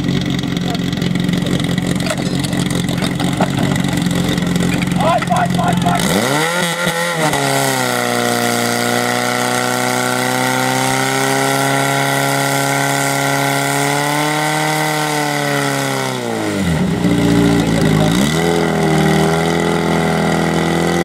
it.